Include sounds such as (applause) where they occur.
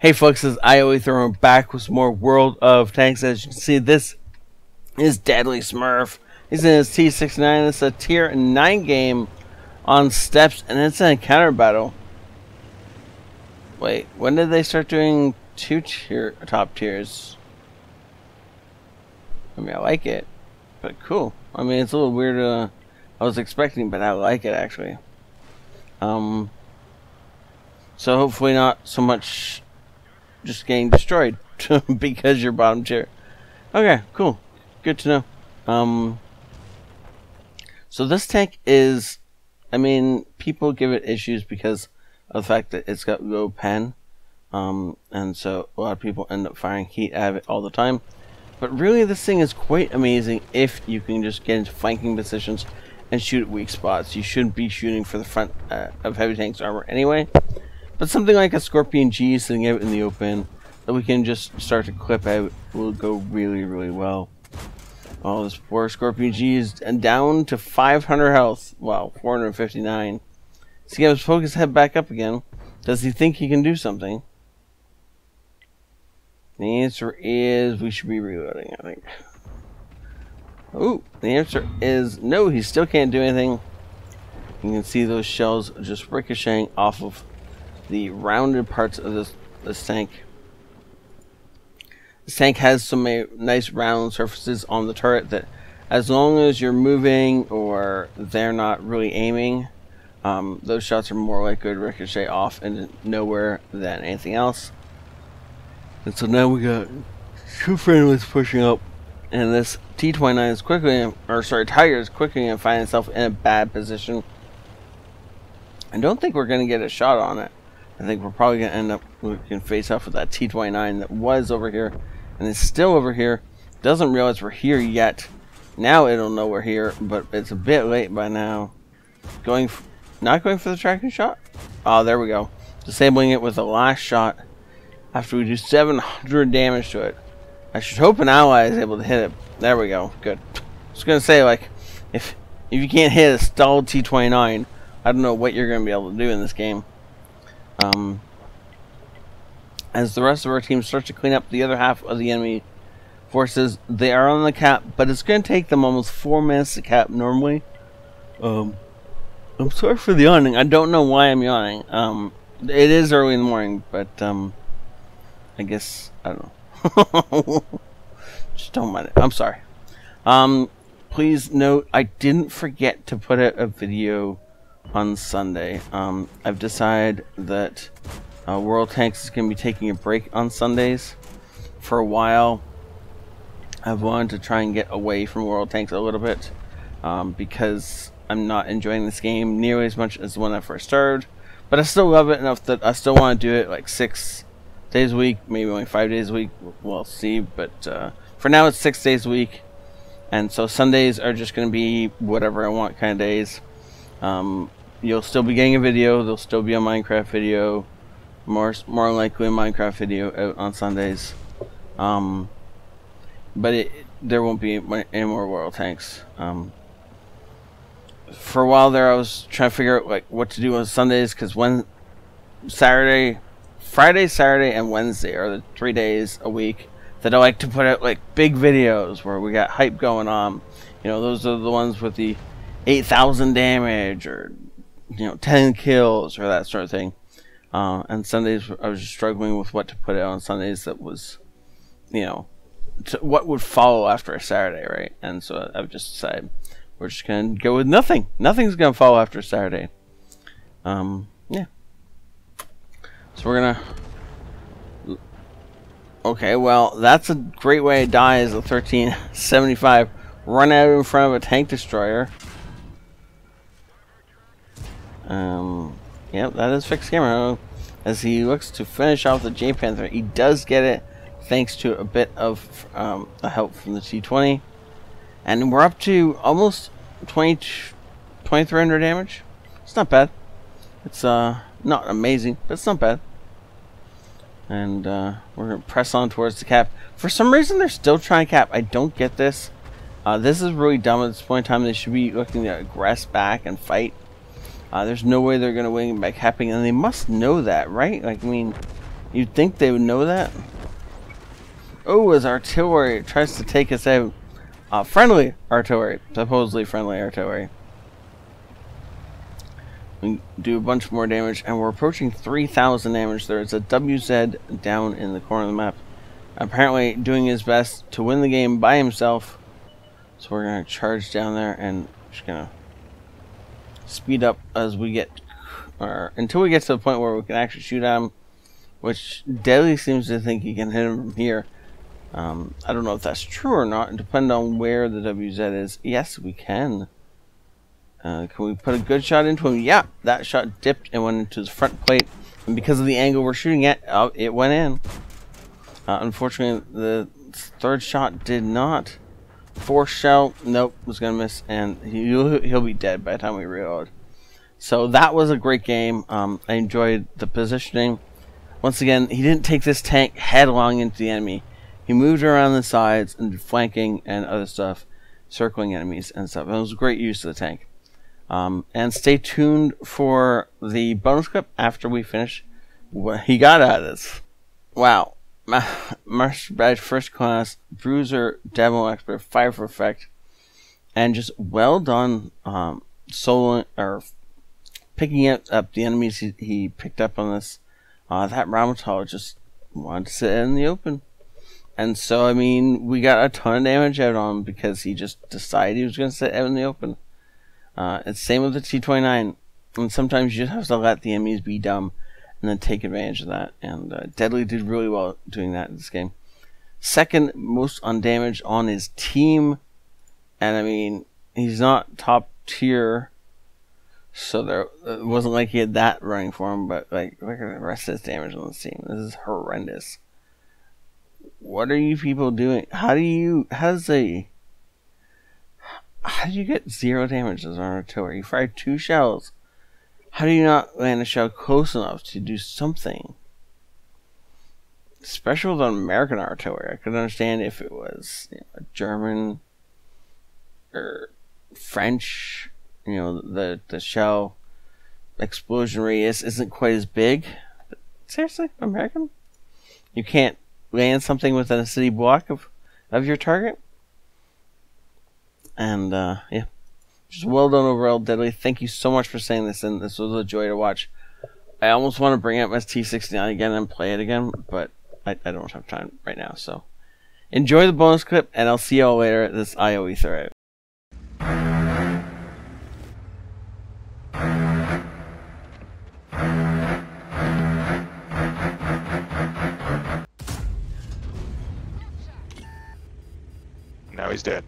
Hey folks, this is IOE throwing back with some more World of Tanks. As you can see, this is Deadly Smurf. He's in his T69. It's a tier 9 game on Steppes, and it's an encounter battle. Wait, when did they start doing two tier top tiers? I mean, I like it, but cool. I mean, it's a little weird. Uh, I was expecting, but I like it actually. Um, so hopefully not so much just getting destroyed (laughs) because you're bottom tier. Okay, cool. Good to know. Um, so this tank is, I mean, people give it issues because of the fact that it's got low pen. Um, and so a lot of people end up firing heat of it all the time. But really, this thing is quite amazing if you can just get into flanking positions and shoot at weak spots. You shouldn't be shooting for the front uh, of heavy tanks armor anyway. But something like a Scorpion G sitting out in the open that we can just start to clip out will go really, really well. Oh, this poor Scorpion G is down to 500 health. Wow, 459. So he has focus head back up again. Does he think he can do something? The answer is we should be reloading, I think. Ooh, the answer is no, he still can't do anything. You can see those shells just ricocheting off of the rounded parts of this, this tank. This tank has some nice round surfaces on the turret that as long as you're moving or they're not really aiming, um, those shots are more likely to ricochet off into nowhere than anything else. And so now we got two friendlies pushing up, and this T-29 is quickly, or sorry, Tiger is quickly going to find itself in a bad position. I don't think we're going to get a shot on it. I think we're probably going to end up looking face off with that T-29 that was over here and is still over here. Doesn't realize we're here yet. Now it'll know we're here, but it's a bit late by now. Going, not going for the tracking shot? Oh, there we go. Disabling it with the last shot after we do 700 damage to it. I should hope an ally is able to hit it. There we go. Good. I was going to say, like, if if you can't hit a stalled T-29, I don't know what you're going to be able to do in this game. Um, as the rest of our team starts to clean up the other half of the enemy forces, they are on the cap, but it's going to take them almost four minutes to cap normally. Um, I'm sorry for the yawning. I don't know why I'm yawning. Um, it is early in the morning, but um, I guess I don't know. (laughs) Just don't mind it. I'm sorry. Um, please note I didn't forget to put out a video on Sunday. Um, I've decided that uh, World Tanks is going to be taking a break on Sundays for a while. I've wanted to try and get away from World Tanks a little bit um, because I'm not enjoying this game nearly as much as when I first started. But I still love it enough that I still want to do it like six days a week, maybe only five days a week. We'll see. But uh, for now, it's six days a week. And so Sundays are just going to be whatever I want kind of days. Um, you'll still be getting a video. There'll still be a Minecraft video. More, more likely a Minecraft video out on Sundays. Um, but it, there won't be any more World Tanks. Um, for a while there, I was trying to figure out like what to do on Sundays because when Saturday, Friday, Saturday, and Wednesday are the three days a week that I like to put out like big videos where we got hype going on. You know, those are the ones with the 8,000 damage or you know 10 kills or that sort of thing. Uh, and Sundays I was struggling with what to put out on Sundays that was, you know, what would follow after a Saturday, right? And so I've just decided we're just gonna go with nothing. Nothing's gonna follow after a Saturday. Um, yeah. So we're gonna. Okay, well that's a great way to die as a 1375. Run out in front of a tank destroyer. Um, yep, that is fixed camera. As he looks to finish off the Jagdpanther, he does get it thanks to a bit of um, help from the T20. And we're up to almost 20, 2300 damage. It's not bad. It's uh not amazing, but it's not bad. And uh, we're going to press on towards the cap. For some reason, they're still trying to cap. I don't get this. Uh, this is really dumb at this point in time. They should be looking to aggress back and fight. Uh, there's no way they're going to win by capping, and they must know that, right? Like, I mean, You'd think they would know that. Oh, as artillery tries to take us out. Uh, friendly artillery. Supposedly friendly artillery. We do a bunch more damage, and we're approaching 3,000 damage. There's a WZ down in the corner of the map. Apparently doing his best to win the game by himself. So we're going to charge down there and just going to speed up as we get, or until we get to the point where we can actually shoot at him, which Deadly seems to think he can hit him from here. Um, I don't know if that's true or not, depending on where the WZ is. Yes, we can. Uh, can we put a good shot into him? Yeah, that shot dipped and went into his front plate. And because of the angle we're shooting at, oh, it went in. Uh, unfortunately, the third shot did not. Fourth shell, nope, was to miss. And he'll, he'll be dead by the time we reload. So that was a great game. Um, I enjoyed the positioning. Once again, he didn't take this tank headlong into the enemy. He moved around the sides and flanking and other stuff, circling enemies and stuff. It was a great use of the tank. Um, and stay tuned for the bonus clip after we finish what he got out of this. Wow. (laughs) Master Badge First Class, Bruiser, Demo Expert, Fire for Effect, and just well done um, soloing, or picking up the enemies he, he picked up on this. Uh, that Rheinmetall just wanted to sit in the open. And so, I mean, we got a ton of damage out on him because he just decided he was going to sit out in the open. Uh, it's same with the T29. And sometimes you just have to let the enemies be dumb and then take advantage of that. And uh, Deadly did really well doing that in this game. Second most on damage on his team. And I mean, he's not top tier. So there it wasn't like he had that running for him, but like look at the rest of his damage on this team. This is horrendous. What are you people doing? How do you how does a how do you get zero damage as an artillery? You fired two shells. How do you not land a shell close enough to do something? Special with an American artillery. I could understand if it was you know, German or French. You know, the, the shell explosion radius isn't quite as big. But seriously, American? You can't land something within a city block of, of your target? And uh, yeah, just well done overall, Deadly. Thank you so much for saying this, and this was a joy to watch. I almost want to bring up my T69 again and play it again, but I, I don't have time right now. So enjoy the bonus clip, and I'll see y'all later at this ioEther Now he's dead.